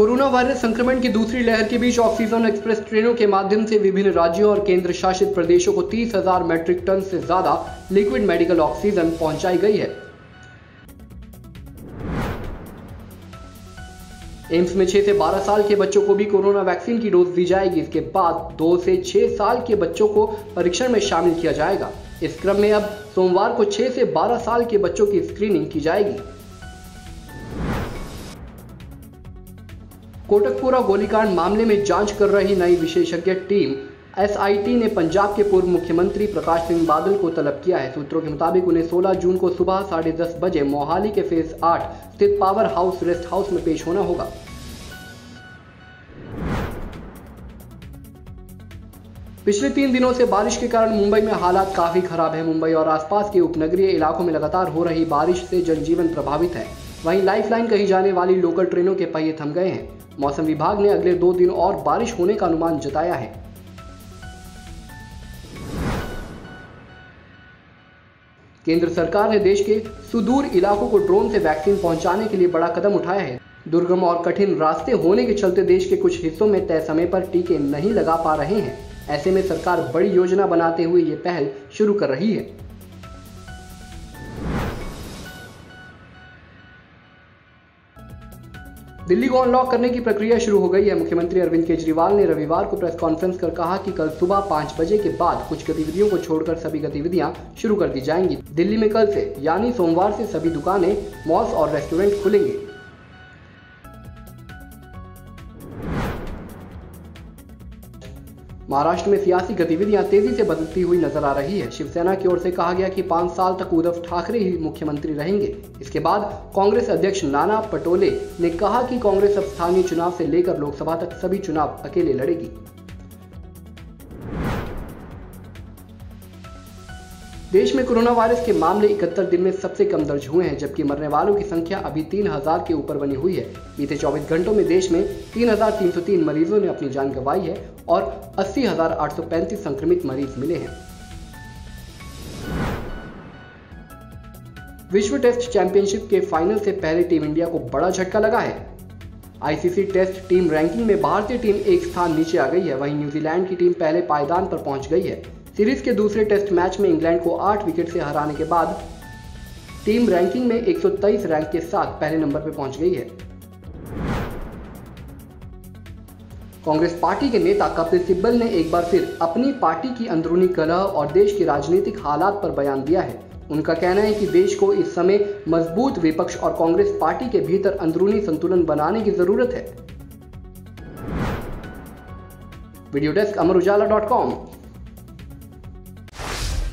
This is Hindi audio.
कोरोना वायरस संक्रमण की दूसरी लहर के बीच ऑक्सीजन एक्सप्रेस ट्रेनों के माध्यम से विभिन्न राज्यों और केंद्र शासित प्रदेशों को तीस हज़ार मैट्रिक टन से ज़्यादा लिक्विड मेडिकल ऑक्सीजन पहुंचाई गई है। एम्स में 6 से 12 साल के बच्चों को भी कोरोना वैक्सीन की डोज दी जाएगी। इसके बाद 2 से 6 साल के बच्चों को परीक्षण में शामिल किया जाएगा। इस क्रम में अब सोमवार को 6 से 12 साल के बच्चों की स्क्रीनिंग की जाएगी। कोटकपुरा गोलीकांड मामले में जाँच कर रही नई विशेषज्ञ टीम। एसआईटी ने पंजाब के पूर्व मुख्यमंत्री प्रकाश सिंह बादल को तलब किया है। सूत्रों के मुताबिक उन्हें 16 जून को सुबह साढ़े दस बजे मोहाली के फ़ेज़ आठ स्थित पावर हाउस रेस्ट हाउस में पेश होना होगा। पिछले तीन दिनों से बारिश के कारण मुंबई में हालात काफ़ी खराब है। मुंबई और आसपास के उपनगरीय इलाकों में लगातार हो रही बारिश से जनजीवन प्रभावित है। वहीं लाइफलाइन कही जाने वाली लोकल ट्रेनों के पहिए थम गए हैं। मौसम विभाग ने अगले दो दिन और बारिश होने का अनुमान जताया है। केंद्र सरकार ने देश के सुदूर इलाकों को ड्रोन से वैक्सीन पहुँचाने के लिए बड़ा कदम उठाया है। दुर्गम और कठिन रास्ते होने के चलते देश के कुछ हिस्सों में तय समय पर टीके नहीं लगा पा रहे हैं। ऐसे में सरकार बड़ी योजना बनाते हुए ये पहल शुरू कर रही है। दिल्ली को अनलॉक करने की प्रक्रिया शुरू हो गई है। मुख्यमंत्री अरविंद केजरीवाल ने रविवार को प्रेस कॉन्फ्रेंस कर कहा कि कल सुबह पाँच बजे के बाद कुछ गतिविधियों को छोड़कर सभी गतिविधियाँ शुरू कर दी जाएँगी। दिल्ली में कल से, यानी सोमवार से सभी दुकानें मॉल्स और रेस्टोरेंट खुलेंगे। महाराष्ट्र में सियासी गतिविधियाँ तेज़ी से बदलती हुई नज़र आ रही है। शिवसेना की ओर से कहा गया कि पाँच साल तक उद्धव ठाकरे ही मुख्यमंत्री रहेंगे। इसके बाद कांग्रेस अध्यक्ष नाना पटोले ने कहा कि कांग्रेस अब स्थानीय चुनाव से लेकर लोकसभा तक सभी चुनाव अकेले लड़ेगी। देश में कोरोना वायरस के मामले इकहत्तर दिन में सबसे कम दर्ज हुए हैं जबकि मरने वालों की संख्या अभी तीन हज़ार के ऊपर बनी हुई है। बीते 24 घंटों में देश में 3,303 मरीजों ने अपनी जान गंवाई है और 80,835 संक्रमित मरीज़ मिले हैं। विश्व टेस्ट चैंपियनशिप के फाइनल से पहले टीम इंडिया को बड़ा झटका लगा है। आईसीसी टेस्ट टीम रैंकिंग में भारतीय टीम एक स्थान नीचे आ गई है वहीं न्यूजीलैंड की टीम पहले पायदान पर पहुँच गई है। सीरीज़ के दूसरे टेस्ट मैच में इंग्लैंड को आठ विकेट से हराने के बाद टीम रैंकिंग में 123 रैंक के साथ पहले नंबर पर पहुँच गई है। कांग्रेस पार्टी के नेता कपिल सिब्बल ने एक बार फिर अपनी पार्टी की अंदरूनी कलह और देश के राजनीतिक हालात पर बयान दिया है। उनका कहना है कि देश को इस समय मज़बूत विपक्ष और कांग्रेस पार्टी के भीतर अंदरूनी संतुलन बनाने की ज़रूरत है। Video desk Amar Ujala dot com.